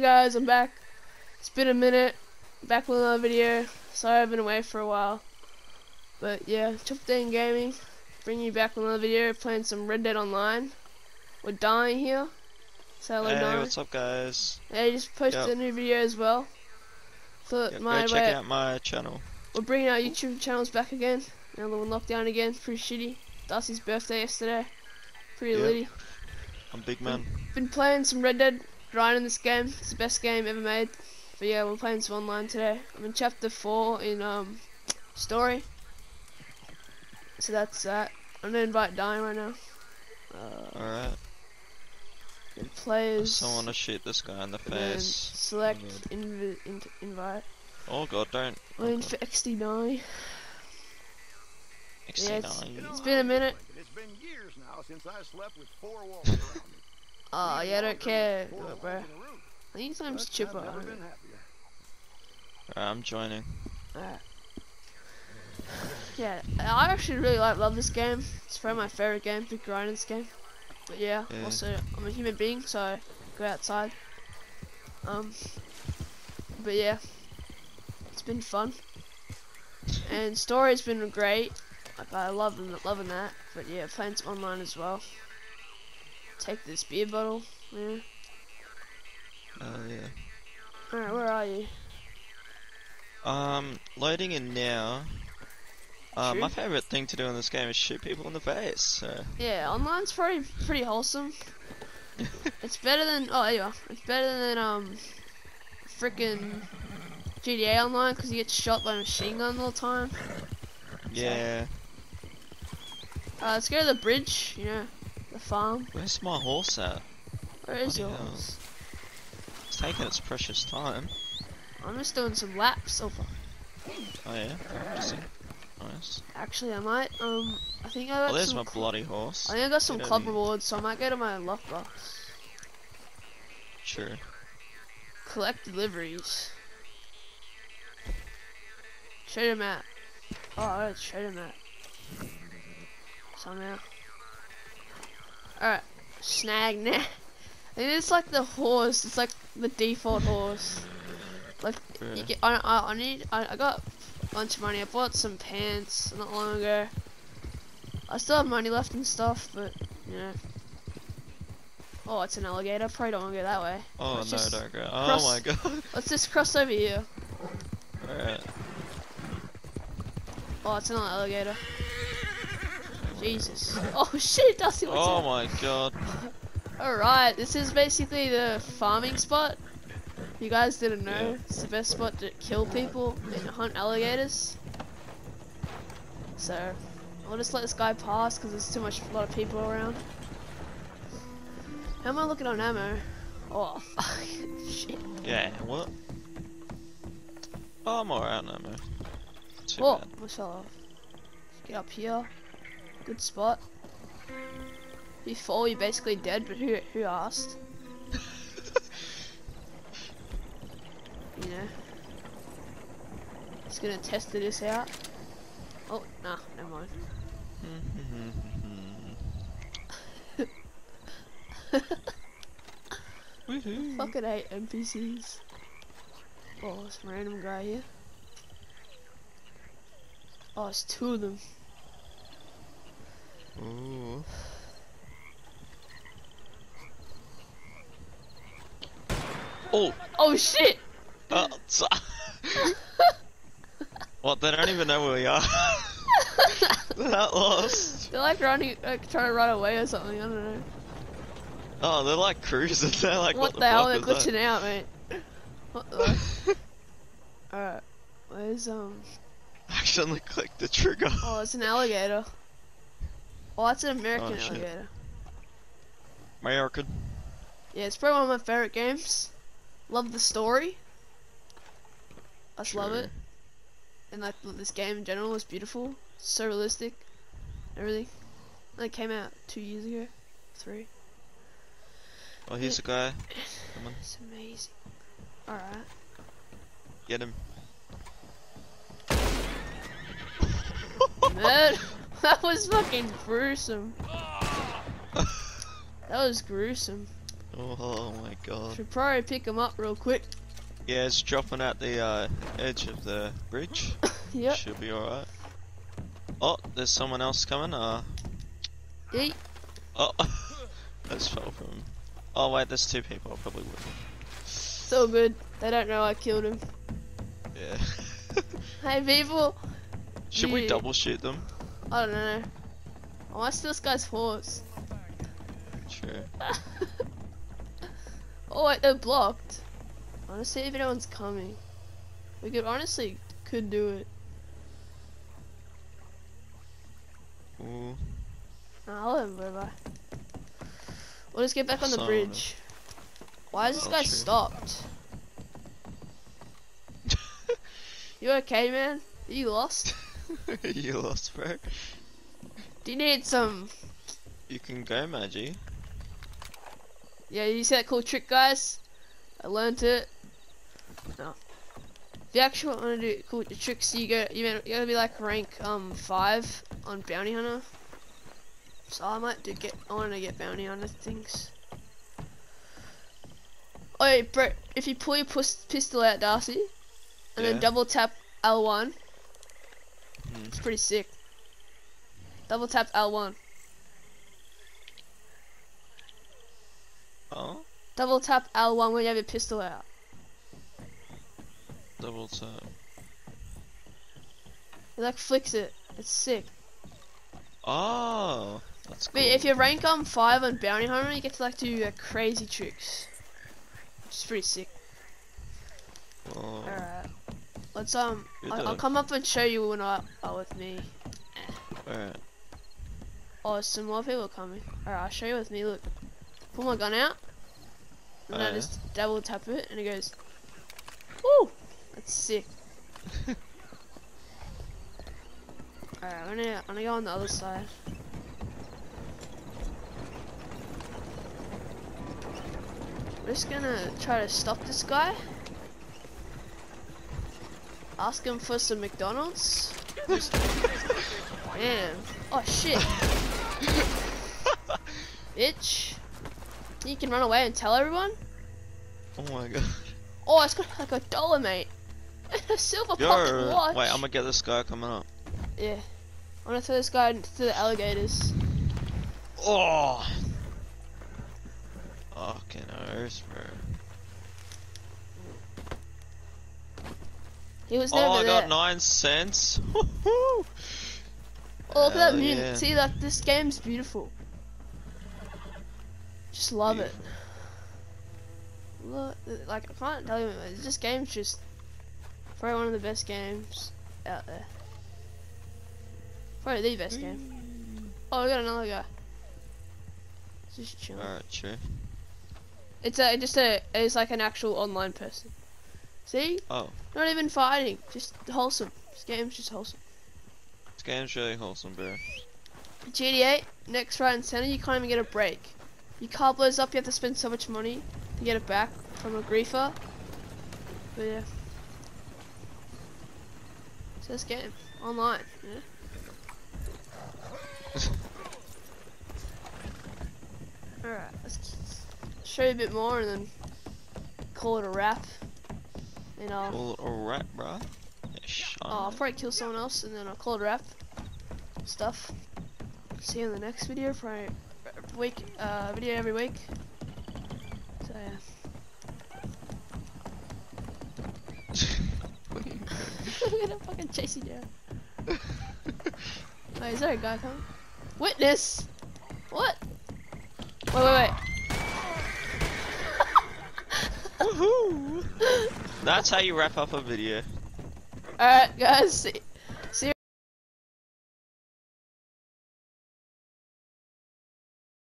Hey guys, I'm back. It's been a minute. Back with another video. Sorry I've been away for a while. But yeah, Triple Dane Gaming. Bringing you back with another video. Playing some Red Dead Online. We're dying here. Say hello, Hey, what's up, guys? Yeah, you just posted Yep. a new video as well. Thought Yep, my go check out my channel. We're bringing our YouTube channels back again. Now that we're locked down again. Pretty shitty. Darcy's birthday yesterday. Pretty Yep. litty. I'm Big Man. Been playing some Red Dead, grinding this game. It's the best game ever made. But yeah, we're playing some online today. I'm in chapter four in um story. So that's that. I'm gonna invite Dying right now. Uh, Alright. the I players. still want to shoot this guy in the face. select Good. invi- in invite. Oh god, don't. We're Oh in god. for XD9. Yeah, it's- XC9. It's been a minute. It's been years now since I slept with four walls around me. Oh yeah, I don't care, Four do it, walls bro. in a. I think his name's But Chipper. I've I never don't been know. happier. Alright, I'm joining. Alright. Yeah, I actually really like love this game. It's probably my favorite game, big grinding game. But yeah, Yeah. also I'm a human being, so I go outside. Um, but yeah, it's been fun, and story's been great. Like I love loving that. But yeah, playing some online as well. Take this beer bottle. Yeah. Oh yeah. Alright, where are you? Um, loading in now. Uh, my favorite thing to do in this game is shoot people in the face. So Yeah, online's pretty pretty wholesome. it's better than oh yeah. It's better than um freaking GTA Online because you get shot by a machine gun all the time. yeah. Uh, let's go to the bridge. You know, the farm. Where's my horse at? Where is Bloody hell. yours? It's taking its precious time. I'm just doing some laps. Fuck. Oh yeah. Practicing. Nice. actually, I might. Um, I think I got Oh, there's my bloody horse. I think I got some club over rewards, so I might go to my lockbox. Sure. Collect deliveries. Trader map. Oh, I got a trader map. Somehow. Alright. Snag now. I think it's like the horse. It's like the default horse. Like, you get, I, I, I need, I, I got a bunch of money. I bought some pants not long ago. I still have money left and stuff, but, you know. Oh, it's an alligator. Probably don't want to go that way. Oh Let's no, don't go. Oh cross- Oh my god. Let's just cross over here. Alright. Oh, it's another alligator. Jesus. Oh shit, Dusty, what's Oh up? my god. Alright, this is basically the farming spot. You guys didn't know. Yeah. It's the best spot to kill people and hunt alligators. So, I'll just let this guy pass because there's too much, a lot of people around. How am I looking on ammo? Oh, fuck. Shit. Yeah, what? Oh, I'm alright, no, man. Too Oh, bad. Fell off. Get up here. Good spot. You fall, you're basically dead, but who who asked? You know. Just gonna test this out. Oh, nah, never mind. Woohoo. Fucking hate NPCs. Oh, some random guy here. Oh, it's two of them. Ooh. Oh, Oh shit! uh, what? They don't even know where we are. They're that lost. They're like running, like trying to run away or something. I don't know. Oh, they're like cruising. They're like, what, what, the hell? fuck They're glitching out, mate. What the? Alright. Where's um? that? Accidentally clicked the trigger. Oh, it's an alligator. Oh, that's an American Oh, alligator. American. Yeah, it's probably one of my favorite games. Love the story. I just love it. And like this game in general is beautiful. So realistic. Everything. And it came out two years ago. Three. Oh, here's the guy. Come on, It's amazing. Alright. get him. Man, that was fucking gruesome. That was gruesome. Oh my god. Should probably pick him up real quick. Yeah, it's dropping at the uh, edge of the bridge. Yep. Should be alright. Oh, there's someone else coming. Uh, Yeet. oh, that's fell from. Oh wait, there's two people. I probably would. It's all good. They don't know I killed him. Yeah. Hey people, Should we double shoot them? I don't know. Oh, I want to steal this guy's horse. Sure. oh wait, they're blocked. I want to see if anyone's coming. We could honestly could do it. Ooh. Nah, I'll let him go by. We'll just get back on the bridge. Why is this Oh, guy stopped? You okay, man? Are you lost? you lost, bro. Do you need some? You can go, Maggie. Yeah, you see that cool trick, guys? I learned it. No. If you actually want to do cool tricks, you go. You gotta- you gotta be like rank um five on bounty hunter. So I might do get. I want to get bounty hunter things. Oh, yeah, Brett, if you pull your pus- pistol out, Darcy, and then double tap L1, Hmm. it's pretty sick. Double tap L1. Oh, Double tap L1 when you have your pistol out. double tap. It like flicks it. It's sick. Oh, that's cool. But if you rank um five on bounty hunter, you get to like do uh, crazy tricks. Which is pretty sick. Oh, Alright. Let's um I'll, I'll come up and show you when I are with me. alright. Oh, some more people are coming. Alright, I'll show you with me. Look, pull my gun out, and then I Oh, yeah. just double tap it, and it goes. Woo! That's sick. Alright, I'm gonna I'm gonna go on the other side. We're just gonna try to stop this guy. Ask him for some McDonald's. Damn. Oh shit. Bitch. You can run away and tell everyone? Oh my god. Oh, it's got like a dollar, mate. a silver pocket Yo, watch. wait, I'm gonna get this guy coming up. Yeah. I'm gonna throw this guy into the alligators. Oh. Fucking earth, bro. He was Oh, never I there. got nine cents. Oh, look at that mutant. yeah. See, like, this game's beautiful. Just love it. Look, like, I can't tell you, this game's just probably one of the best games out there. Probably the best game. Mm. Oh, we got another guy. Just chilling. Alright, true. It's a just a it's like an actual online person. See? Oh, Not even fighting. Just wholesome. This game's just wholesome. this game's really wholesome, bro. GTA, next right and center, you can't even get a break. Your car blows up, you have to spend so much money to get it back from a griefer. But yeah. It's this game. Online. Yeah. Alright, let's show you a bit more and then call it a wrap. And I'll, Call it alright, bro. Yeah, shut oh, I'll probably kill someone else and then I'll call it a wrap. Stuff. See you in the next video. Probably a week, uh, video every week. So yeah. I'm gonna fucking chase you down. Wait, is there a guy coming? Witness! What? Wait, wait, wait. Woohoo! That's how you wrap up a video. Alright, guys. See,